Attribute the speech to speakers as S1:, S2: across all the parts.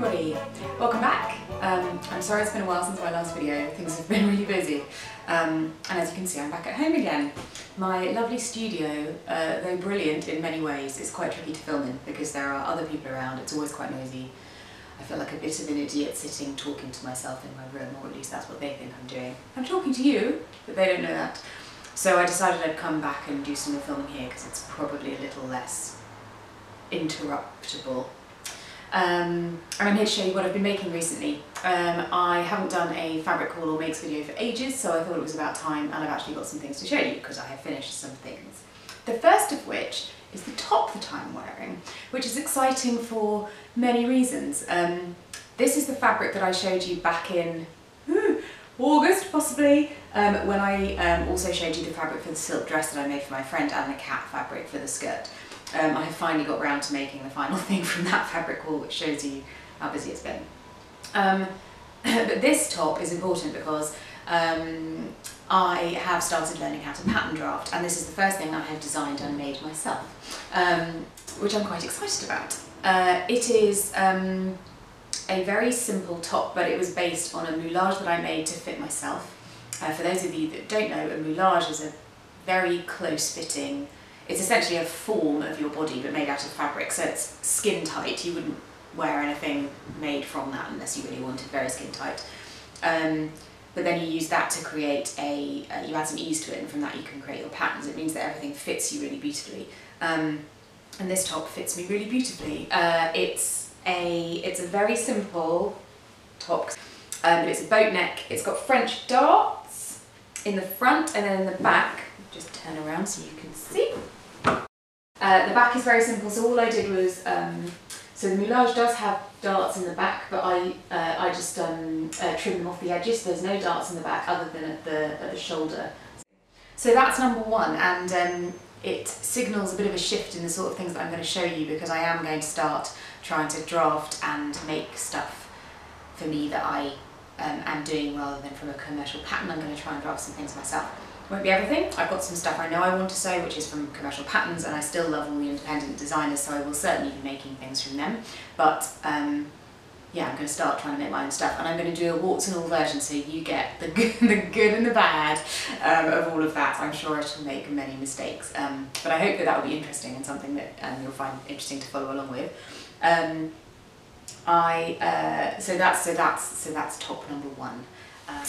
S1: everybody, welcome back. Um, I'm sorry it's been a while since my last video, things have been really busy. Um, and as you can see I'm back at home again. My lovely studio, uh, though brilliant in many ways, is quite tricky to film in because there are other people around, it's always quite noisy. I feel like a bit of an idiot sitting talking to myself in my room, or at least that's what they think I'm doing. I'm talking to you, but they don't know that. So I decided I'd come back and do some more filming here because it's probably a little less interruptible. Um, I'm here to show you what I've been making recently. Um, I haven't done a fabric haul or makes video for ages, so I thought it was about time and I've actually got some things to show you because I have finished some things. The first of which is the top that I'm wearing, which is exciting for many reasons. Um, this is the fabric that I showed you back in ooh, August, possibly, um, when I um, also showed you the fabric for the silk dress that I made for my friend and the cat fabric for the skirt um, I have finally got round to making the final thing from that fabric haul which shows you how busy it's been. Um, but this top is important because um, I have started learning how to pattern draft and this is the first thing I have designed and made myself, um, which I'm quite excited about. Uh, it is um, a very simple top but it was based on a moulage that I made to fit myself. Uh, for those of you that don't know, a moulage is a very close fitting it's essentially a form of your body but made out of fabric, so it's skin tight. You wouldn't wear anything made from that unless you really wanted very skin tight. Um, but then you use that to create a, uh, you add some ease to it and from that you can create your patterns. It means that everything fits you really beautifully. Um, and this top fits me really beautifully. Uh, it's a it's a very simple top, um, but it's a boat neck. It's got French darts in the front and then in the back. Just turn around so you can see. Uh, the back is very simple, so all I did was, um, so the moulage does have darts in the back, but I uh, I just um, uh, trim them off the edges, there's no darts in the back other than at the, at the shoulder. So that's number one, and um, it signals a bit of a shift in the sort of things that I'm going to show you because I am going to start trying to draft and make stuff for me that I um, am doing rather than from a commercial pattern. I'm going to try and draft some things myself. Won't be everything. I've got some stuff I know I want to sew, which is from commercial patterns, and I still love all the independent designers, so I will certainly be making things from them. But um, yeah, I'm going to start trying to make my own stuff, and I'm going to do a warts and all version, so you get the good, the good and the bad um, of all of that. I'm sure I shall make many mistakes, um, but I hope that that will be interesting and something that um, you'll find interesting to follow along with. I uh, so that's so that's so that's top number one. Um,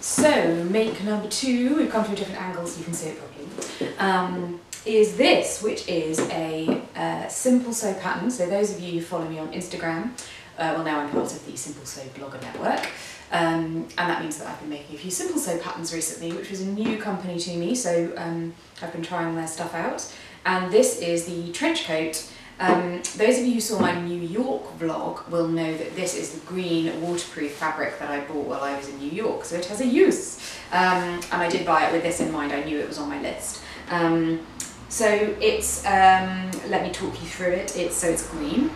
S1: so make number two, we've come from different angles, you can see it properly, um, is this, which is a uh, Simple Sew pattern. So those of you who follow me on Instagram, uh, well now I'm part of the Simple Sew blogger network, um, and that means that I've been making a few Simple Sew patterns recently, which was a new company to me, so um, I've been trying their stuff out. And this is the trench coat um, those of you who saw my New York vlog will know that this is the green waterproof fabric that I bought while I was in New York, so it has a use. Um, and I did buy it with this in mind, I knew it was on my list. Um, so it's, um, let me talk you through it, it's, so it's green,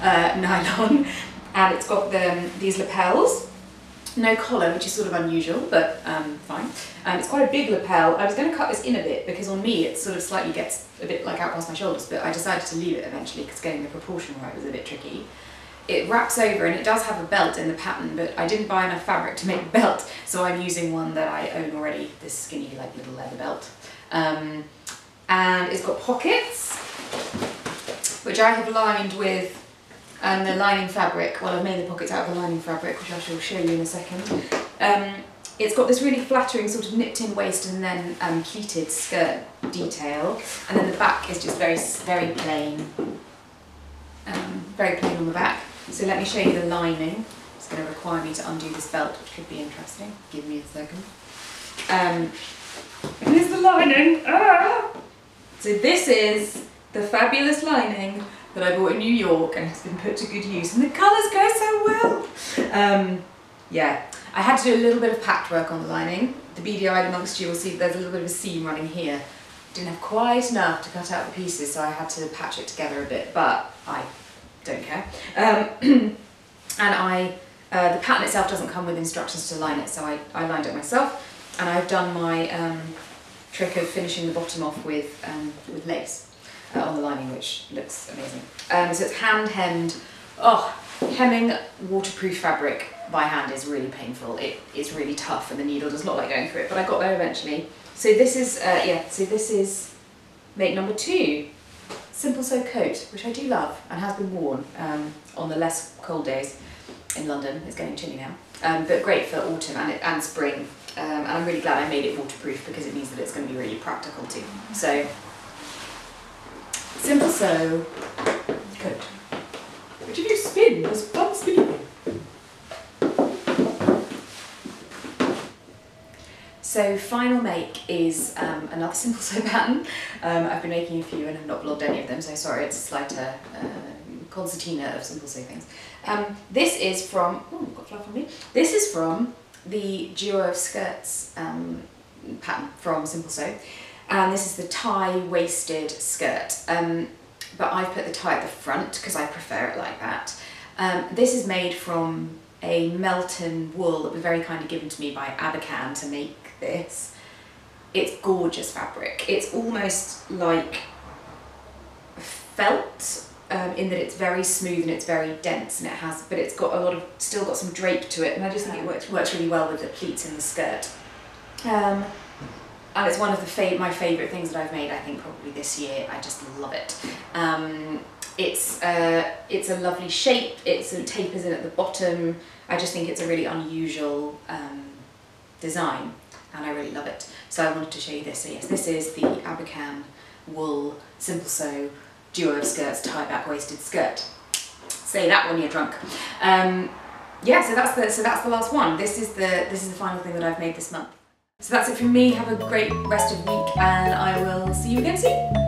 S1: uh, nylon, and it's got the, these lapels, no collar, which is sort of unusual, but um, fine. Um, it's quite a big lapel. I was going to cut this in a bit because on me it sort of slightly gets a bit like out past my shoulders, but I decided to leave it eventually because getting the proportion right was a bit tricky. It wraps over and it does have a belt in the pattern, but I didn't buy enough fabric to make a belt, so I'm using one that I own already, this skinny like little leather belt. Um, and it's got pockets, which I have lined with and the lining fabric, well I've made the pockets out of the lining fabric which I shall show you in a second. Um, it's got this really flattering sort of nipped in waist and then um, pleated skirt detail and then the back is just very very plain, um, very plain on the back. So let me show you the lining. It's going to require me to undo this belt which could be interesting. Give me a second. Um, here's the lining. Ah! So this is the fabulous lining that I bought in New York and has been put to good use and the colours go so well. Um, yeah, I had to do a little bit of patchwork on the lining. The beady-eyed amongst you will see there's a little bit of a seam running here. Didn't have quite enough to cut out the pieces so I had to patch it together a bit but I don't care. Um, and I, uh, the pattern itself doesn't come with instructions to line it so I, I lined it myself and I've done my um, trick of finishing the bottom off with, um, with lace uh, on the lining, which looks amazing. Um, so it's hand hemmed. Oh, hemming waterproof fabric by hand is really painful. It is really tough and the needle does not like going through it, but I got there eventually. So this is, uh, yeah, so this is make number two. Simple Sew coat, which I do love and has been worn um, on the less cold days in London. It's getting chilly now, um, but great for autumn and, and spring. Um, and I'm really glad I made it waterproof because it means that it's going to be really practical too. So, Simple Sew coat. Which if you spin, was fun spinning. So final make is um, another simple sew pattern. Um, I've been making a few and I've not vlogged any of them, so sorry, it's a slight uh, concertina of simple sew things. Um, this is from, oh, got fluff on me. This is from the duo of skirts um, pattern from Simple Sew. And this is the tie waisted skirt. Um, but I've put the tie at the front because I prefer it like that. Um, this is made from a Melton wool that was very kindly given to me by Abakhan to make this. It's gorgeous fabric. It's almost like felt um, in that it's very smooth and it's very dense and it has, but it's got a lot of, still got some drape to it and I just think it works, works really well with the pleats in the skirt. And it's one of the fa my favourite things that I've made I think probably this year, I just love it. Um, it's, uh, it's a lovely shape, it tapers in at the bottom, I just think it's a really unusual um, design and I really love it. So I wanted to show you this. So yes, this is the Abakhan wool simple sew duo of skirts tie back waisted skirt. Say that when you're drunk. Um, yeah, so that's the so that's the last one. This is the this is the final thing that I've made this month. So that's it from me. Have a great rest of week and I will see you again soon.